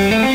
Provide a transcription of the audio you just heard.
Mm-hmm.